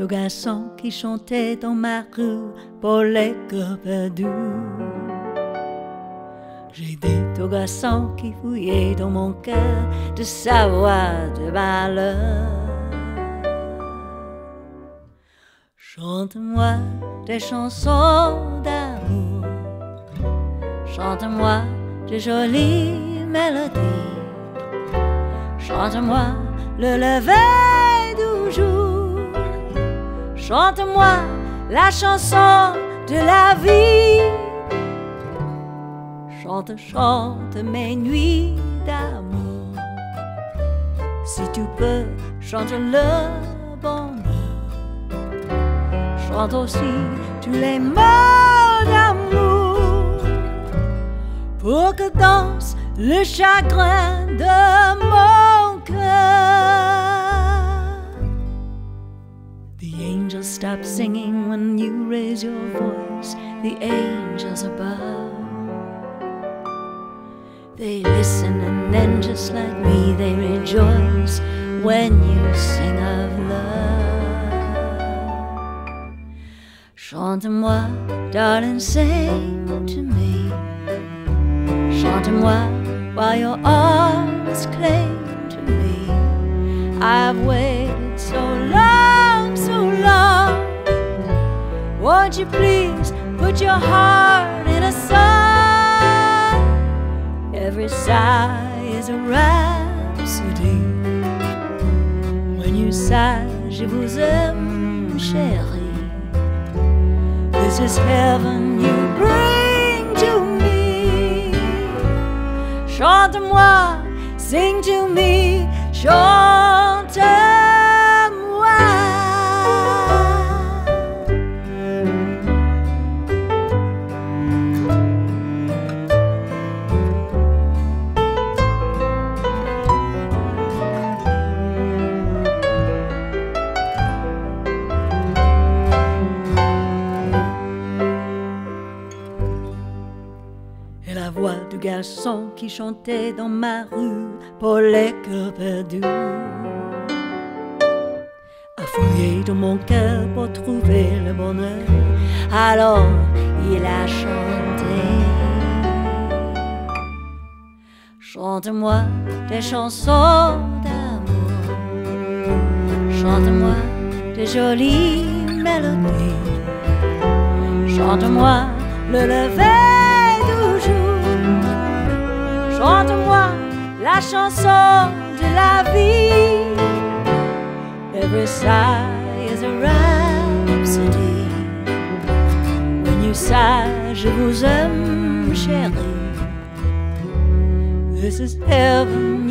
aux garçons qui chantaient dans ma rue pour les perdus. J'ai dit aux garçons qui fouillaient dans mon cœur de savoir de malheur. Chante-moi des chansons d'amour, chante-moi de jolies mélodies, chante-moi le lever du jour, chante-moi la chanson de la vie. Chante, chante mes nuits d'amour. Si tu peux, chante le bonheur. Chante aussi tous les mots d'amour. Pour que danse le chagrin de mon cœur. Angels stop singing when you raise your voice. The angels above. They listen and then, just like me, they rejoice when you sing of love. Chante-moi, darling, sing to me. Chante-moi while your arms cling to me. I've waited Won't you please put your heart in a song? Every sigh is a rhapsody. When you sigh, je vous aime, chérie. This is heaven you bring to me. Chante-moi, sing to me, chante-moi. La voix du garçon qui chantait dans ma rue pour les cœurs perdus a fouillé dans mon cœur pour trouver le bonheur. Alors il a chanté. Chante-moi des chansons d'amour. Chante-moi des jolies mélodies. Chante-moi le lever. Chante-moi la chanson de la vie. Every sigh is a rhapsody. When you sigh, je vous aime, chérie. This is heaven